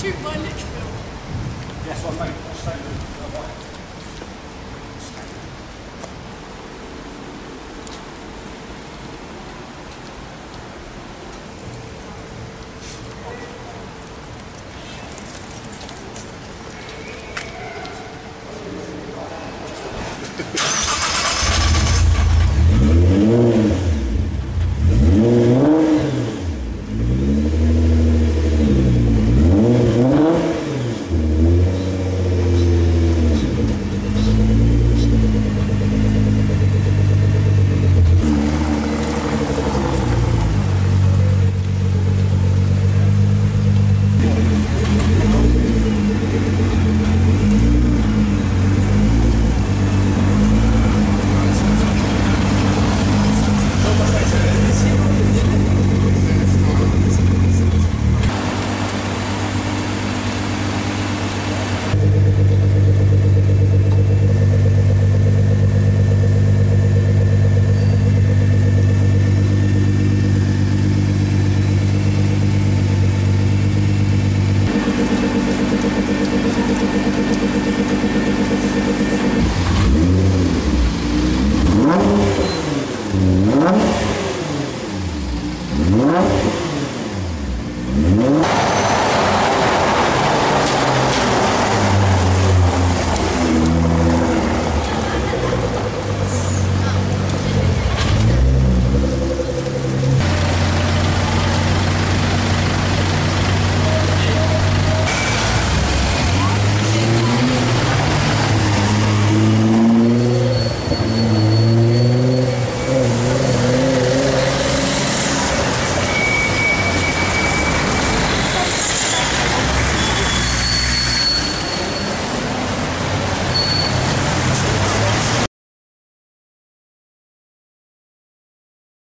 shoot by Litchfield. Yes, I'm I'll stay with